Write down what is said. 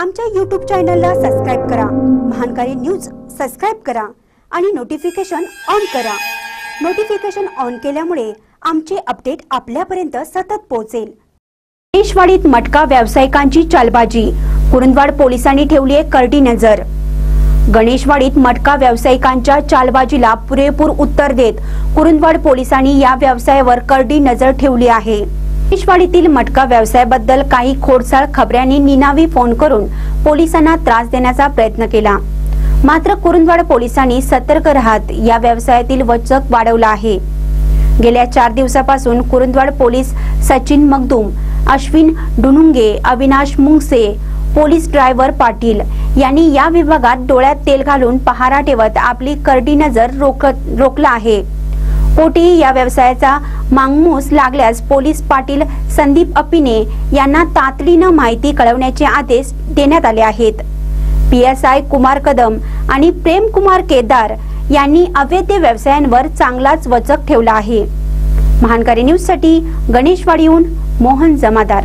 आमच्या यूट्यूब चॅनलला सबस्क्राईब करा. महानकारी न्यूज सबस्क्राईब करा आणि नोटिफिकेशन ऑन करा. नोटिफिकेशन ऑन केल्यामुळे आमचे अपडेट आपल्यापर्यंत सतत पोहोचेल. गणेशवाडीत मटका व्यावसायिकांची चालबाजी. कुरुंदवाड पोलिसांनी ठेवली आहे करडी नजर. गणेशवाडीत मटका व्यावसायिकांच्या चालबाजीला पुरेपूर उत्तर देत कुरुंदवाड पोलिसांनी या व्यवसायावर करडी नजर ठेवली आहे. गणेशवाडीतील मटका व्यवसायाबद्दल काही खोडसाळ खबऱ्यांनी निनावी फोन करून पोलिसांना त्रास देण्याचा प्रयत्न केला. मात्र कुरुंदवाड पोलिसांनी सतर्क राहत या व्यवसायातील वचक वाढवला आहे. गेल्या चार दिवसापासून Kurundwad police Sachin Magdum Ashwin Dununge Avinash Mungse police driver Patil यांनी या विभागात डोळ्यात तेल घालून पहारा ठेवत आपली करडी नजर रोखत रोखला आहे. पोटी या व्यवसायाचा मांगमूस लागल्यास पोलीस पाटील संदीप अपिने यांना तातडीनं माहिती कळवण्याचे आदेश देण्यात आले आहेत. P S I Kumar Kadam आणि प्रेम कुमार केदार यांनी अवैध व्यवसायांवर चांगलाच वचक ठेवला आहे. महानकारी न्यूजसाठी गणेशवाडीहून मोहन जमादार.